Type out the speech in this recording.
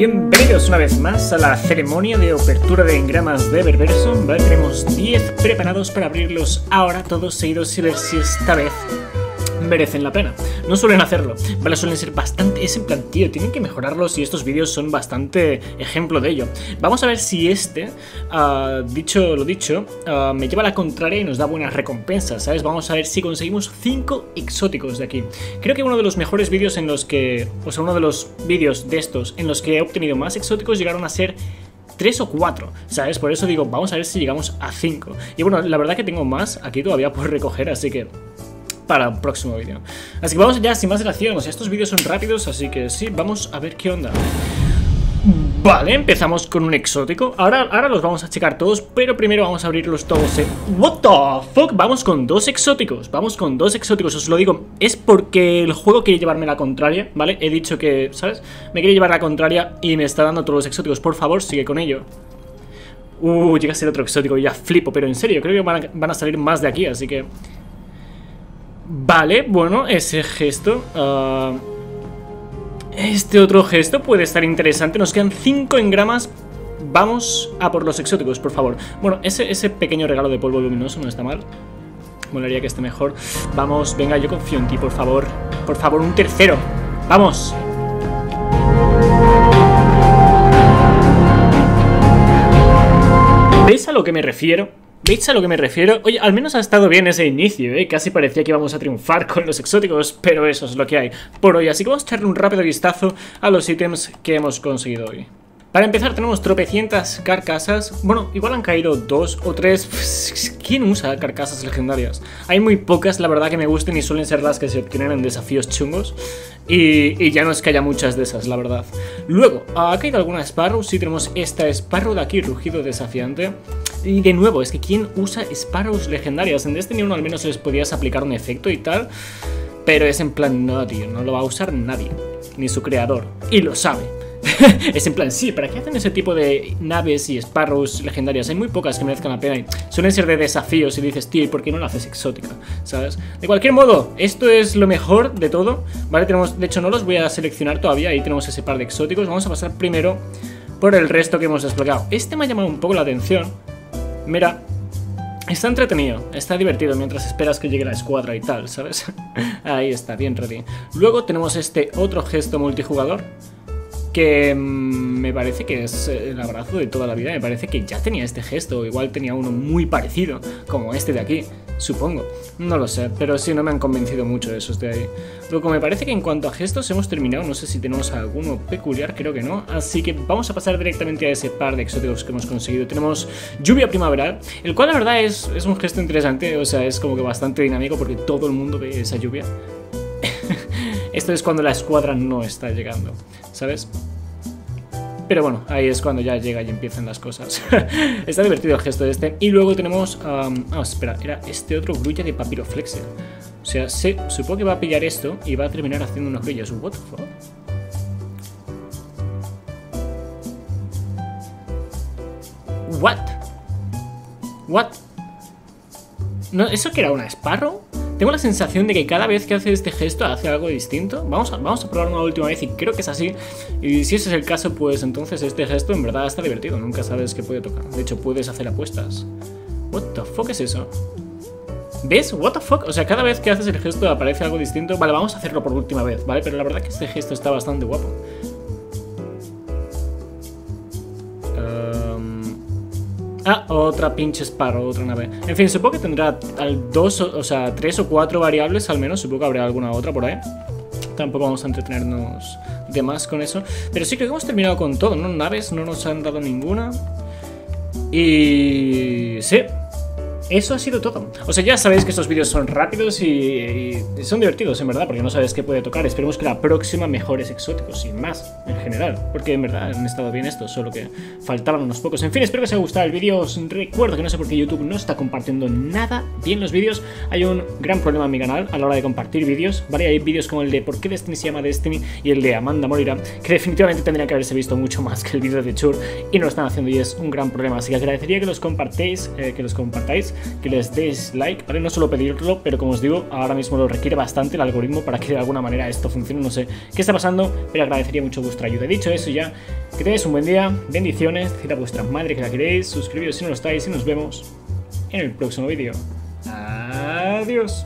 Bienvenidos una vez más a la ceremonia de apertura de engramas de Berverso. ¿vale? Tenemos 10 preparados para abrirlos ahora todos seguidos y ver si esta vez merecen la pena. No suelen hacerlo, ¿vale? Suelen ser bastante... Es en plan, tío, tienen que mejorarlos y estos vídeos son bastante ejemplo de ello. Vamos a ver si este, ah, dicho lo dicho, ah, me lleva a la contraria y nos da buenas recompensas, ¿sabes? Vamos a ver si conseguimos 5 exóticos de aquí. Creo que uno de los mejores vídeos en los que... O sea, uno de los vídeos de estos en los que he obtenido más exóticos llegaron a ser 3 o 4, ¿sabes? Por eso digo, vamos a ver si llegamos a 5. Y bueno, la verdad que tengo más aquí todavía por recoger, así que para un próximo vídeo. Así que vamos ya sin más dilación, o sea, estos vídeos son rápidos, así que sí, vamos a ver qué onda. Vale, empezamos con un exótico ahora, ahora los vamos a checar todos Pero primero vamos a abrirlos todos ¿eh? What the fuck, vamos con dos exóticos Vamos con dos exóticos, os lo digo Es porque el juego quiere llevarme la contraria ¿Vale? He dicho que, ¿sabes? Me quiere llevar la contraria y me está dando todos los exóticos Por favor, sigue con ello Uh, llega a ser otro exótico y ya flipo Pero en serio, creo que van a, van a salir más de aquí Así que Vale, bueno, ese gesto... Uh, este otro gesto puede estar interesante. Nos quedan 5 engramas. Vamos a por los exóticos, por favor. Bueno, ese, ese pequeño regalo de polvo luminoso no está mal. Molaría que esté mejor. Vamos, venga, yo confío en ti, por favor. Por favor, un tercero. ¡Vamos! ¿Veis a lo que me refiero? ¿Veis a lo que me refiero? Oye, al menos ha estado bien ese inicio, ¿eh? Casi parecía que íbamos a triunfar con los exóticos, pero eso es lo que hay por hoy. Así que vamos a echarle un rápido vistazo a los ítems que hemos conseguido hoy. Para empezar tenemos tropecientas carcasas, bueno, igual han caído dos o tres, ¿quién usa carcasas legendarias? Hay muy pocas, la verdad que me gusten y suelen ser las que se obtienen en desafíos chungos y, ya no es que haya muchas de esas, la verdad. Luego, ha caído alguna Sparrow, sí tenemos esta Sparrow de aquí, rugido desafiante. Y de nuevo, es que ¿quién usa Sparrows legendarias? En Destiny 1 al menos les podías aplicar un efecto y tal, pero es en plan, no, tío, no lo va a usar nadie, ni su creador, y lo sabe. es en plan, sí, ¿para qué hacen ese tipo de naves y Sparrows legendarias? Hay muy pocas que merezcan la pena y suelen ser de desafíos y dices, tío, ¿y por qué no la haces exótica? ¿Sabes? De cualquier modo, esto es lo mejor de todo, ¿vale? Tenemos, de hecho, no los voy a seleccionar todavía, ahí tenemos ese par de exóticos. Vamos a pasar primero por el resto que hemos desbloqueado. Este me ha llamado un poco la atención. Mira, Está entretenido, está divertido mientras esperas que llegue la escuadra y tal, ¿sabes? Ahí está, bien ready. Luego tenemos este otro gesto multijugador, que mm, me parece que es el abrazo de toda la vida, me parece que ya tenía este gesto, igual tenía uno muy parecido, como este de aquí, supongo, no lo sé, pero sí, no me han convencido mucho esos de ahí. Luego me parece que en cuanto a gestos hemos terminado, no sé si tenemos alguno peculiar, creo que no, así que vamos a pasar directamente a ese par de exóticos que hemos conseguido. Tenemos lluvia primaveral, el cual la verdad es, es un gesto interesante, o sea, es como que bastante dinámico porque todo el mundo ve esa lluvia. Esto es cuando la escuadra no está llegando, ¿sabes? Pero bueno, ahí es cuando ya llega y empiezan las cosas. está divertido el gesto de este. Y luego tenemos... Ah, espera, era este otro grulla de papiroflexia. O sea, se, supongo que va a pillar esto y va a terminar haciendo unos grullas. What the fuck? What? What? ¿No, ¿Eso que era una Sparrow? Tengo la sensación de que cada vez que hace este gesto hace algo distinto. Vamos a, vamos a probar una última vez y creo que es así. Y si ese es el caso, pues entonces este gesto en verdad está divertido. Nunca sabes qué puede tocar. De hecho, puedes hacer apuestas. What the fuck es eso? ¿Ves? What the fuck? O sea, cada vez que haces el gesto aparece algo distinto. Vale, vamos a hacerlo por última vez, ¿vale? Pero la verdad que este gesto está bastante guapo. Ah, otra pinche Sparrow, otra nave. En fin, supongo que tendrá dos, o sea, tres o cuatro variables al menos. Supongo que habrá alguna otra por ahí. Tampoco vamos a entretenernos de más con eso. Pero sí creo que hemos terminado con todo, ¿no? Naves no nos han dado ninguna. Y... Sí, eso ha sido todo. O sea, ya sabéis que estos vídeos son rápidos y, son divertidos, en verdad, porque no sabes qué puede tocar. Esperemos que la próxima mejores exóticos, sin más, en general. Porque en verdad han estado bien estos, solo que faltaban unos pocos. En fin, espero que os haya gustado el vídeo. Os recuerdo que no sé por qué YouTube no está compartiendo nada bien los vídeos. Hay un gran problema en mi canal a la hora de compartir vídeos, ¿vale? Hay vídeos como el de por qué Destiny se llama Destiny y el de Amanda morirá, que definitivamente tendría que haberse visto mucho más que el vídeo de Chur y no lo están haciendo y es un gran problema. Así que agradecería que los compartáis, eh, que los compartáis que les deis like, ¿vale? No solo pedirlo, pero como os digo, ahora mismo lo requiere bastante el algoritmo para que de alguna manera esto funcione. No sé qué está pasando, pero agradecería mucho vuestra ayuda. Dicho eso ya, Que tengáis un buen día, bendiciones, cita a vuestra madre que la queréis, suscribíos si no lo estáis y nos vemos en el próximo vídeo. Adiós.